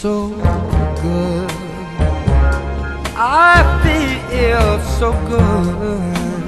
So good. I feel so good.